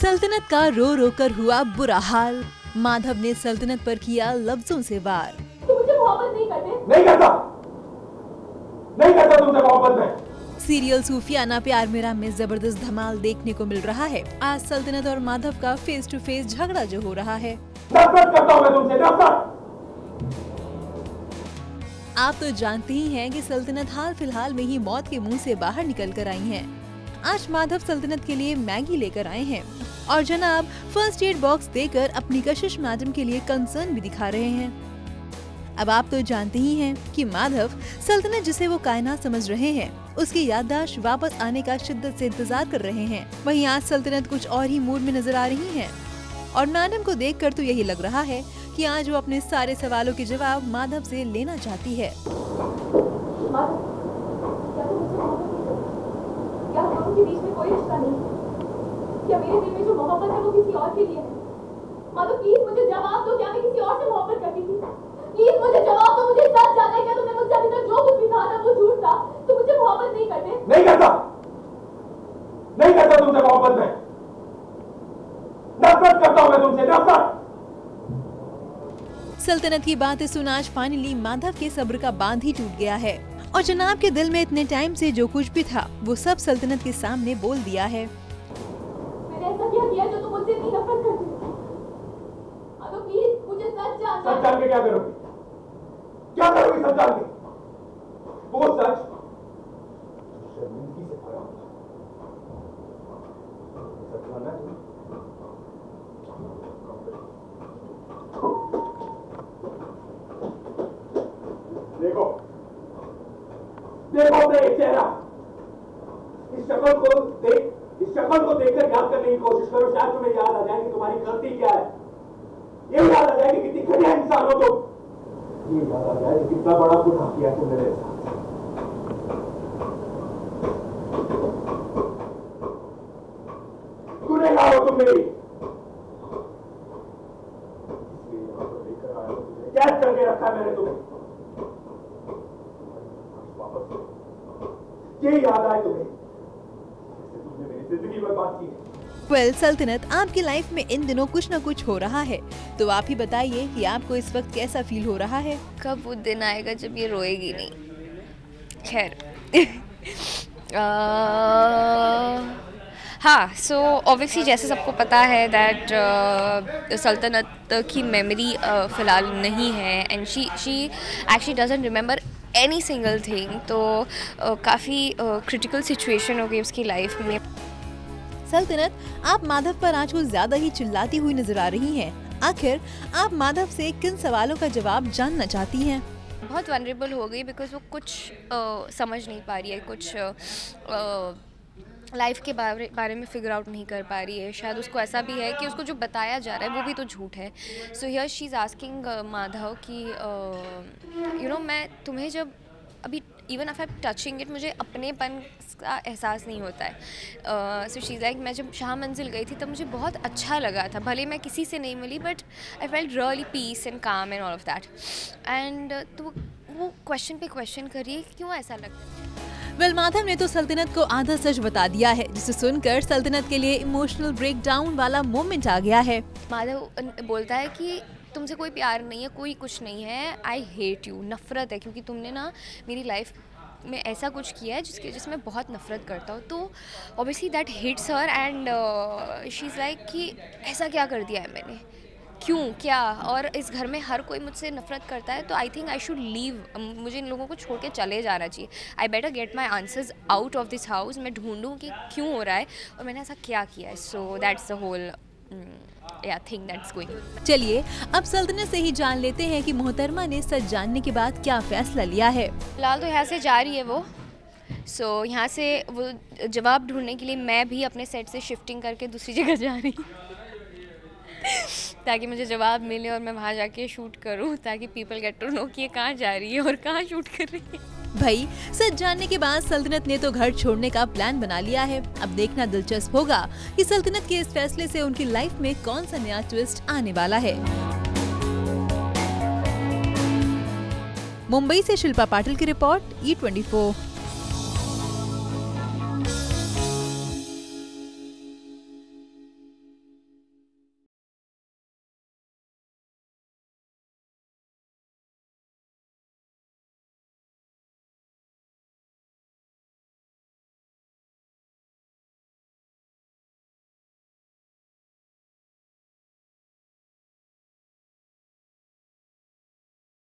सल्तनत का रो रो कर हुआ बुरा हाल। माधव ने सल्तनत पर किया लफ्जों से वार। तुम मुझे मोहब्बत नहीं करते? नहीं करता। नहीं करता तुमसे मोहब्बत में। सीरियल सूफियाना प्यार मेरा में ज़बरदस्त धमाल देखने को मिल रहा है। आज सल्तनत और माधव का फेस टू फेस झगड़ा जो हो रहा है। नफरत करता हूँ मैं तुमसे नफरत। आप तो जानते ही हैं कि सल्तनत हाल फ़िलहाल में ही मौत के मुँह से बाहर निकल कर आई हैं। आज माधव सल्तनत के लिए मैगी लेकर आए हैं। और जनाब फ़र्स्ट एड बॉक्स देकर अपनी कशिश मैडम के लिए कंसर्न भी दिखा रहे हैं। अब आप तो जानते ही हैं कि माधव, सल्तनत जिसे वो कायनात समझ रहे हैं, उसकी याददाश्त वापस आने का शिद्दत से इंतज़ार कर रहे हैं। वहीं आज सल्तनत कुछ और ही मूड में नज़र आ रही हैं। और मैडम को देखकर तो यही लग रहा है कि आज वो अपने सारे सवालों के जवाब माधव से लेना चाहती है। माधव, क्या तुम क्या हम के बीच में कोई रिश्ता नहीं? क्या मेरे दिल में जो मोहब्बत है वो किसी और के लिए है। माधव प्लीज़ मुझे जवाब दो क्या मैं किसी और से मोहब्बत करती थी। प्लीज़ मुझे जवाब दो मुझे सच जानना है क्या तुमने मुझसे अभी तक जो कुछ भी कहा था वो झूठ था। तुम मुझसे मोहब्बत नहीं करते। नहीं करता। नहीं करता तुमसे मोहब्बत में। नफरत करता हूँ मैं तुमसे नफरत। सल्तनत की बातें सुन आज फाइनली माधव के सब्र का बाँध ही टूट गया है। और जनाब के दिल में इतने टाइम से जो कुछ भी था वो सब सल्तनत के सामने बोल दिया है मैंने ऐसा क्या किया जो तुम मुझसे इतनी नफरत करती हो माधव प्लीज़ मुझे सच जानना सच है जान के क्या करोगी क्या करोगी सच जान के वो सच? शर्मिंदगी से भरा होगा देखो। देखो अपना ये चेहरा। इस शक्ल को देख, इस शक्ल को देखकर याद करने की कोशिश करो। शायद तुम्हें याद आ जाए कि तुम्हारी गलती क्या है। ये याद आ जाए कि कितनी घटिया इंसान हो तुम। ये याद आ जाए कि कितना बड़ा गुनाह किया तुमने मेरे साथ। गुनहगार हो तुम मेरी। कैद करके रखा मैंने तुम्हें? वापस। ये याद आए तुम्हें। तुमने मेरी ज़िंदगी बर्बाद की है। वेल सल्तनत आपकी लाइफ में इन दिनों कुछ ना कुछ हो रहा है। तो आप ही बताइए कि आपको इस वक्त कैसा फील हो रहा है? कब वो दिन आएगा जब ये रोएगी नहीं? खैर। हाँ सो ऑब्वियसली जैसे सबको पता है दैट सल्तनत की मेमोरी फ़िलहाल नहीं है। And she she actually doesn't remember any single thing तो काफ़ी क्रिटिकल सिचुएशन हो गई उसकी लाइफ में। सल्तनत आप माधव पर आज कुछ ज़्यादा ही चिल्लाती हुई नज़र आ रही हैं। आखिर आप माधव से किन सवालों का जवाब जानना चाहती हैं? बहुत वनरेबल हो गई बिकॉज़ वो कुछ अ, समझ नहीं पा रही है कुछ आ, आ, लाइफ के बारे बारे में फिगर आउट नहीं कर पा रही है। शायद उसको ऐसा भी है कि उसको जो बताया जा रहा है वो भी तो झूठ है। So here she is asking Madhav कि यू नो मैं तुम्हें जब अभी even if I touching it मुझे अपनेपन का एहसास नहीं होता है। सो शी लाइक मैं जब शाह मंजिल गई थी तब मुझे बहुत अच्छा लगा था। भले मैं किसी से नहीं मिली but I felt really peace and calm and all of that and तो वो- वो क्वेश्चन पे क्वेश्चन करिए क्यों ऐसा लगता है? वेल माधव ने तो सल्तनत को आधा सच बता दिया है जिसे सुनकर सल्तनत के लिए इमोशनल ब्रेकडाउन वाला मोमेंट आ गया है। माधव बोलता है कि तुमसे कोई प्यार नहीं है, कोई कुछ नहीं है। आई हेट यू नफ़रत है, क्योंकि तुमने ना मेरी लाइफ में ऐसा कुछ किया है जिसके जिसमें बहुत नफ़रत करता हूँ। तो obviously that hits her and she is like कि ऐसा क्या कर दिया है मैंने? क्यों? क्या? और इस घर में हर कोई मुझसे नफरत करता है तो I think I should leave मुझे इन लोगों को छोड़ के चले जाना चाहिए। I better get my answers out of this house मैं ढूंढूँ कि क्यों हो रहा है और मैंने ऐसा क्या किया है। So that's the whole going चलिए अब सल्तनत से ही जान लेते हैं कि मोहतरमा ने सच जानने के बाद क्या फैसला लिया है। फ़िलहाल तो यहाँ से जा रही है वो। सो so, यहाँ से वो जवाब ढूँढने के लिए मैं भी अपने सेट से शिफ्टिंग करके दूसरी जगह जा रही ताकि मुझे जवाब मिले और मैं वहाँ जाके शूट करूँ ताकि पीपल गेट टू नो कि ये कहाँ जा रही है और कहाँ शूट कर रही है। भाई, सच जानने के बाद सल्तनत ने तो घर छोड़ने का प्लान बना लिया है। अब देखना दिलचस्प होगा कि सल्तनत के इस फैसले से उनकी लाइफ में कौन सा नया ट्विस्ट आने वाला है। मुंबई से शिल्पा पाटिल की रिपोर्ट ई ट्वेंटी